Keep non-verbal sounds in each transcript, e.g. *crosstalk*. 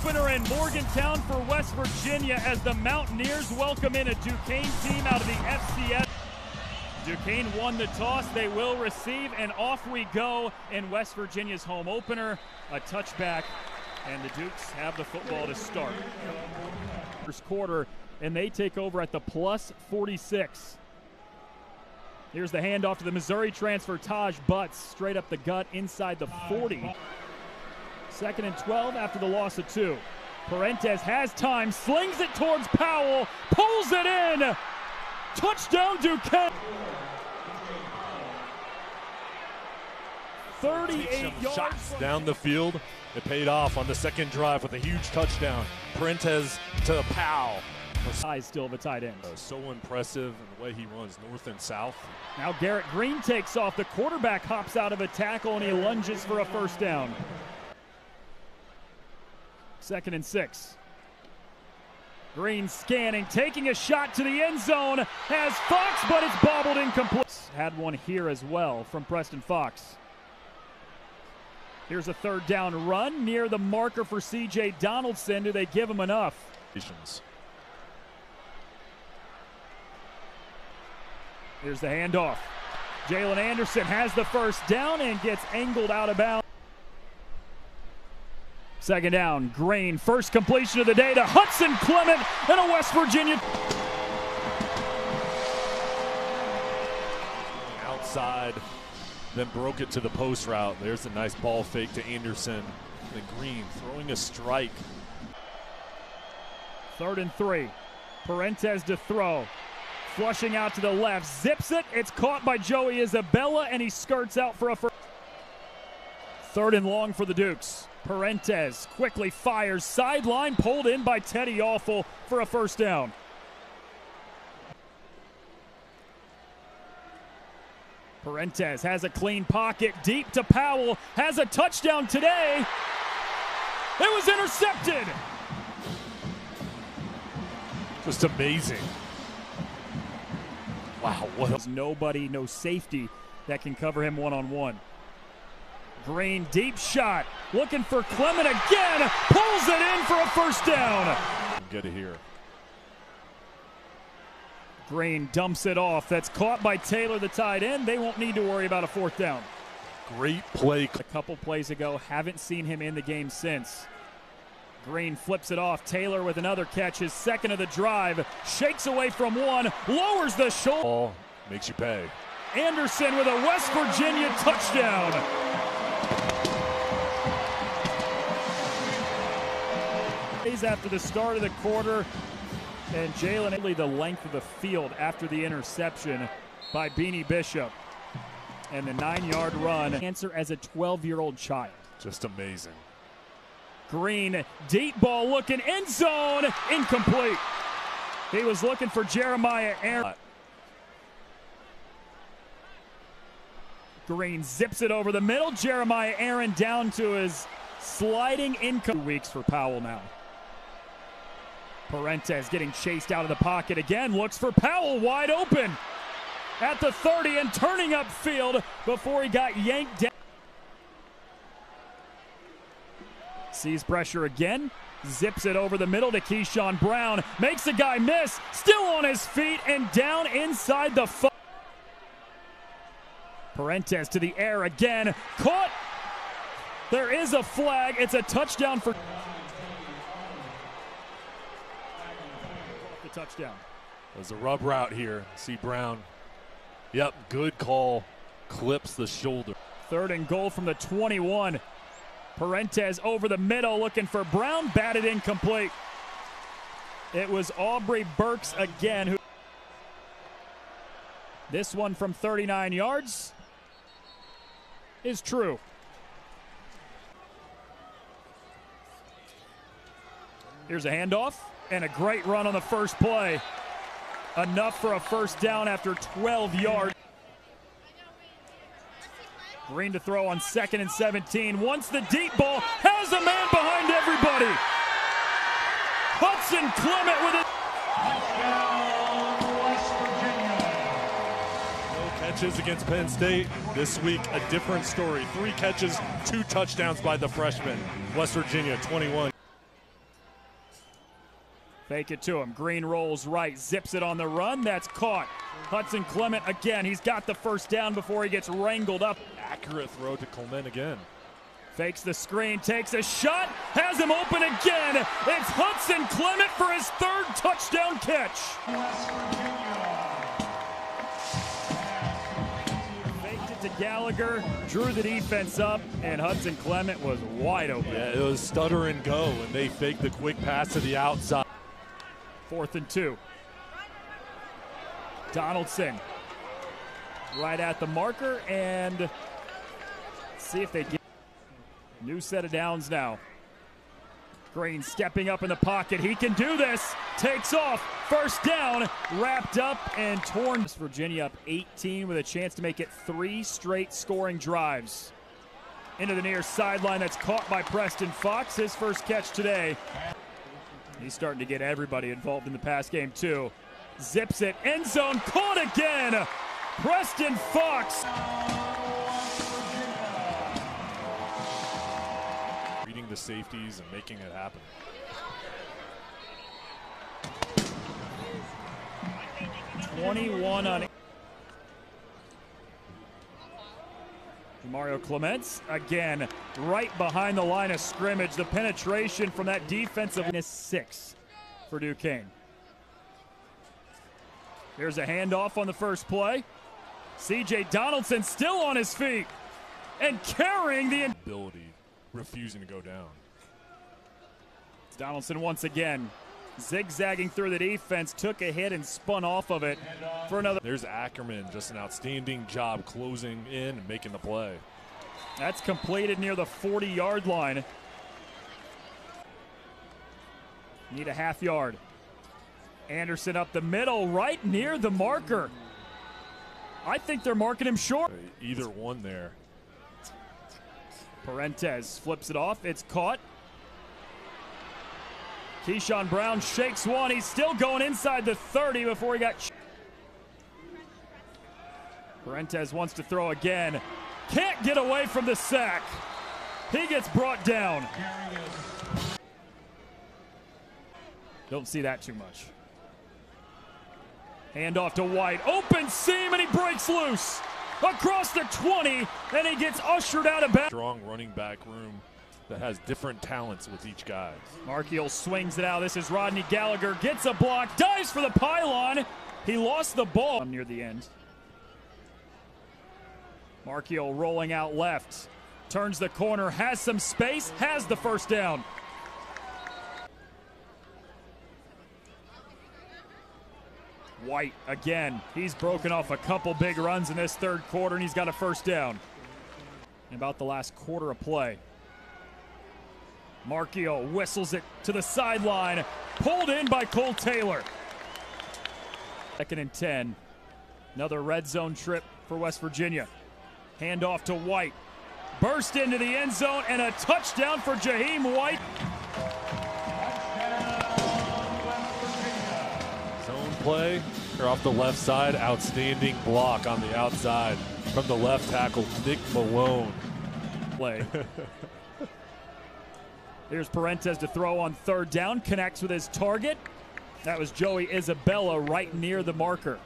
opener in Morgantown for West Virginia as the Mountaineers welcome in a Duquesne team out of the FCS. Duquesne won the toss. They will receive, and off we go in West Virginia's home opener. A touchback, and the Dukes have the football to start. First quarter, and they take over at the plus 46. Here's the handoff to the Missouri transfer, Taj Butts, straight up the gut inside the 40. Second and 12 after the loss of two. Perrantes has time, slings it towards Powell, pulls it in. Touchdown Duquesne. 38 yards shots down the field. It paid off on the second drive with a huge touchdown. Perrantes to Powell. Size still of a tight end. Uh, so impressive in the way he runs north and south. Now Garrett Greene takes off. The quarterback hops out of a tackle and he lunges for a first down. Second and six. Greene scanning, taking a shot to the end zone. Has Fox, but it's bobbled incomplete. Had one here as well from Preston Fox. Here's a third down run near the marker for CJ Donaldson. Do they give him enough? Here's the handoff. Jaylen Anderson has the first down and gets angled out of bounds. Second down, Greene, first completion of the day to Hudson Clement and a West Virginia. Outside, then broke it to the post route. There's a nice ball fake to Anderson. And Greene throwing a strike. Third and three. Perrantes to throw. Flushing out to the left. Zips it. It's caught by Joey Isabella, and he skirts out for a first. Third and long for the Dukes. Perrantes quickly fires. Sideline pulled in by Teddy Afful for a first down. Perrantes has a clean pocket deep to Powell. Has a touchdown today. It was intercepted. Just amazing. Wow, what There's nobody, no safety that can cover him one on one. Greene deep shot, looking for Clement again, pulls it in for a first down. good to hear. Greene dumps it off. That's caught by Taylor, the tight end. They won't need to worry about a fourth down. Great play. A couple plays ago, haven't seen him in the game since. Greene flips it off. Taylor with another catch, his second of the drive. Shakes away from one, lowers the shoulder. Ball makes you pay. Anderson with a West Virginia touchdown. Days after the start of the quarter, and Jalen the length of the field after the interception by Beanie Bishop. And the nine-yard run. Answer as a 12-year-old child. Just amazing. Greene, deep ball looking, end zone, incomplete. He was looking for Jeremiah Aaron. Greene zips it over the middle. Jeremiah Aaron down to his sliding income. Weeks for Powell now. Perrantes getting chased out of the pocket again. Looks for Powell wide open at the 30 and turning upfield before he got yanked down. Sees pressure again. Zips it over the middle to Keyshawn Brown. Makes a guy miss. Still on his feet and down inside the. Perrantes to the air again. Caught. There is a flag. It's a touchdown for. Touchdown. There's a rub route here. See Brown. Yep, good call. Clips the shoulder. Third and goal from the 21. Perrantes over the middle looking for Brown, batted incomplete. It was Aubrey Burks again. Who this one from 39 yards is true. Here's a handoff and a great run on the first play. Enough for a first down after 12 yards. Greene to throw on second and 17. Once the deep ball has a man behind everybody. Hudson Clement with it. Touchdown, West Virginia. No catches against Penn State. This week, a different story. Three catches, two touchdowns by the freshman. West Virginia 21. Fake it to him. Greene rolls right, zips it on the run. That's caught. Hudson Clement again. He's got the first down before he gets wrangled up. Accurate throw to Clement again. Fakes the screen, takes a shot, has him open again. It's Hudson Clement for his third touchdown catch. Faked it to Gallagher, drew the defense up, and Hudson Clement was wide open. Yeah, it was stutter and go, and they faked the quick pass to the outside. Fourth and two. Donaldson right at the marker and see if they get new set of downs now. Greene stepping up in the pocket. He can do this. Takes off. First down. Wrapped up and torn. Virginia up 18 with a chance to make it three straight scoring drives. Into the near sideline. That's caught by Preston Fox. His first catch today. He's starting to get everybody involved in the pass game, too. Zips it. End zone. Caught again. Preston Fox. Reading the safeties and making it happen. Twenty-one on. Mario Clements again, right behind the line of scrimmage. The penetration from that defensive is six for Duquesne. Here's a handoff on the first play. CJ Donaldson still on his feet and carrying the ability, refusing to go down. It's Donaldson once again zigzagging through the defense, took a hit and spun off of it for another. There's Ackerman, just an outstanding job closing in and making the play. That's completed near the 40 yard line. Need a half yard. Anderson up the middle, right near the marker. I think they're marking him short. Either one there. Perrantes flips it off. It's caught. Keyshawn Brown shakes one. He's still going inside the 30 before he got. Perrantes wants to throw again. Can't get away from the sack. He gets brought down. Don't see that too much. Hand off to White. Open seam and he breaks loose. Across the 20 and he gets ushered out of bounds. Strong running back room that has different talents with each guy. Marchiol swings it out. This is Rodney Gallagher. Gets a block. Dives for the pylon. He lost the ball near the end. Marchiol rolling out left. Turns the corner. Has some space. Has the first down. White again. He's broken off a couple big runs in this third quarter, and he's got a first down. In about the last quarter of play. Marchiol whistles it to the sideline. Pulled in by Cole Taylor. Second and 10. Another red zone trip for West Virginia. Hand off to White. Burst into the end zone and a touchdown for Jaheim White. Zone play. Here off the left side. Outstanding block on the outside from the left tackle, Nick Malone. Play. *laughs* Here's Perrantes to throw on third down. Connects with his target. That was Joey Isabella right near the marker.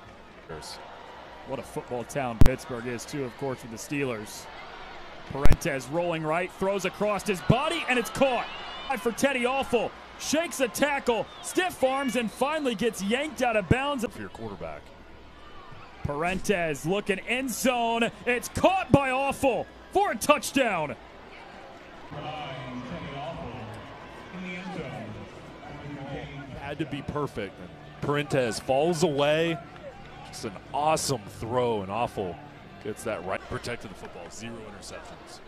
What a football town Pittsburgh is, too, of course, with the Steelers. Perrantes rolling right, throws across his body, and it's caught. For Teddy Afful, shakes a tackle, stiff arms, and finally gets yanked out of bounds. For your quarterback. Perrantes looking end zone. It's caught by Afful for a touchdown. Had to be perfect. Perrantes falls away. Just an awesome throw and Afful. Gets that right. Protected the football. Zero interceptions.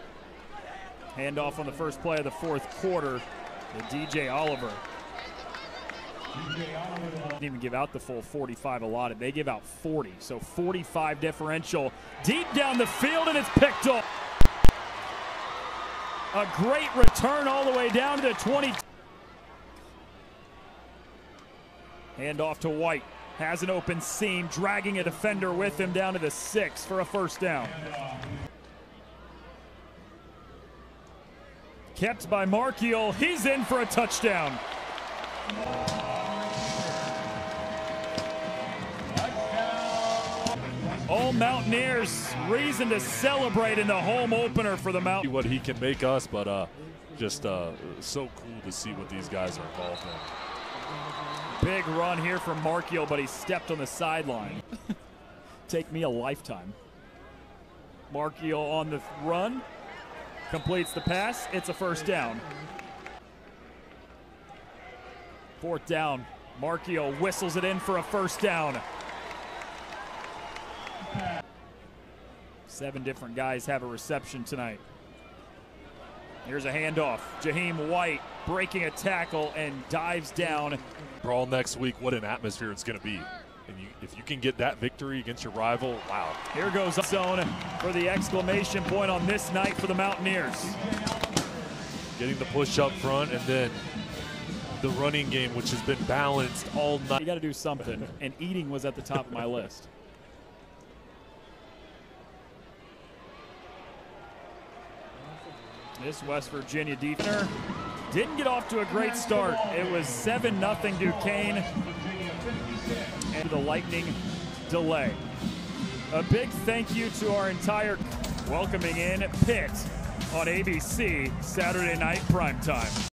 Handoff on the first play of the fourth quarter to DJ Oliver. Didn't even give out the full 45 allotted. They give out 40. So 45 differential. Deep down the field, and it's picked up. A great return all the way down to the 20. Hand off to White. Has an open seam, dragging a defender with him down to the six for a first down. Kept by Marchiol. He's in for a touchdown. All Mountaineers reason to celebrate in the home opener for the Mountain. What he can make us, but uh, just uh, so cool to see what these guys are involved in. Big run here from Marchiol, but he stepped on the sideline. *laughs* Take me a lifetime. Marchiol on the run, completes the pass. It's a first down. Fourth down. Marchiol whistles it in for a first down. Seven different guys have a reception tonight. Here's a handoff. Jaheim White breaking a tackle and dives down. Brawl next week, what an atmosphere it's going to be. And you, if you can get that victory against your rival, wow. Here goes zone for the exclamation point on this night for the Mountaineers. Getting the push up front and then the running game, which has been balanced all night. You got to do something, and eating was at the top of my list. This West Virginia defense didn't get off to a great start. It was 7 0 Duquesne and the Lightning delay. A big thank you to our entire welcoming in Pitt on ABC Saturday night primetime.